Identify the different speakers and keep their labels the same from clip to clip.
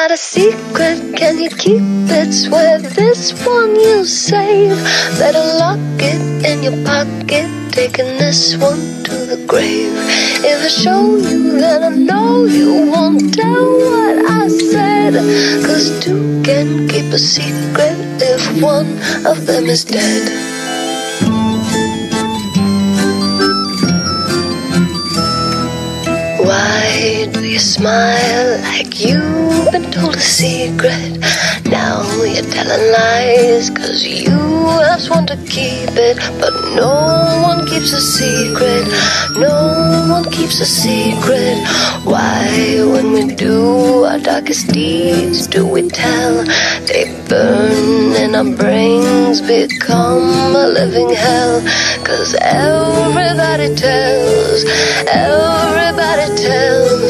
Speaker 1: Got a secret, can you keep it? Swear this one you'll save. Better lock it in your pocket, taking this one to the grave. If I show you, then I know you won't tell what I said. Cause two can keep a secret if one of them is dead. Smile like you've been told a secret? Now you're telling lies cause you have sworn to keep it. But no one keeps a secret, no one keeps a secret. Why, when we do our darkest deeds, do we tell? They burn in our brains become a living hell. Cause everybody tells, everybody tells.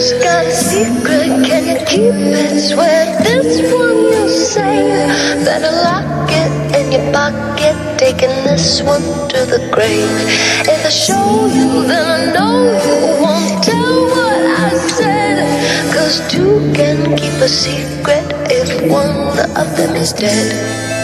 Speaker 1: Got a secret, can you keep it? Swear this one you say. Better lock it in your pocket, taking this one to the grave. If I show you, then I know you won't tell what I said. Cause two can keep a secret if one of them is dead.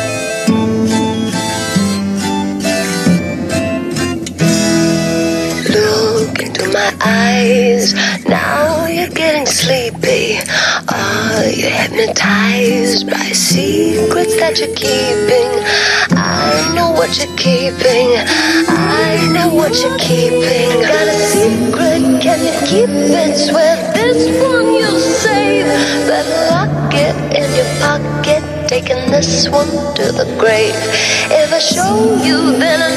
Speaker 1: My eyes. Now you're getting sleepy. Are you hypnotized by secrets that you're keeping? I know what you're keeping. I know what you're keeping. Got a secret, can you keep it? Swear this one you'll save. Better lock it in your pocket. Taking this one to the grave. If I show you, then I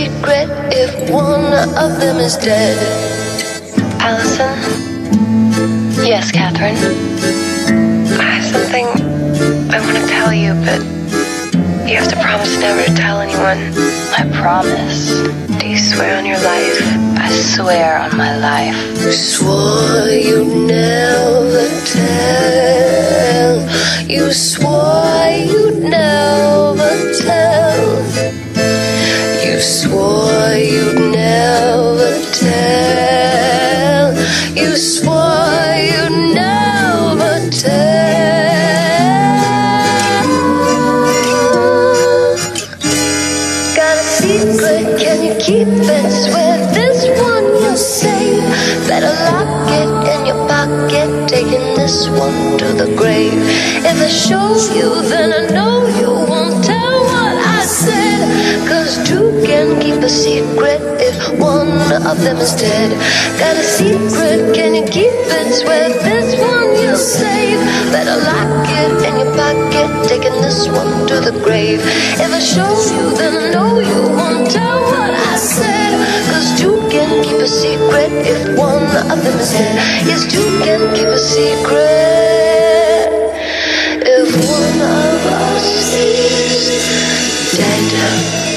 Speaker 1: secret if one of them is dead.
Speaker 2: Allison? Yes, Catherine. I have something I want to tell you, but you have to promise never to tell anyone. I promise. Do you swear on your life? I swear on my life.
Speaker 1: You Swore you'd swore you'd never tell. You swore you'd never tell. Got a secret, can you keep it? This one you'll save. Better lock it in your pocket, taking this one to the grave. If I show you, then I know secret if one of them is dead. Got a secret, can you keep it? Swear this one you'll save. Better lock it in your pocket, taking this one to the grave. If I show you, then I know you won't tell what I said. Cause two can keep a secret if one of them is dead. Yes, two can keep a secret if one of us is dead.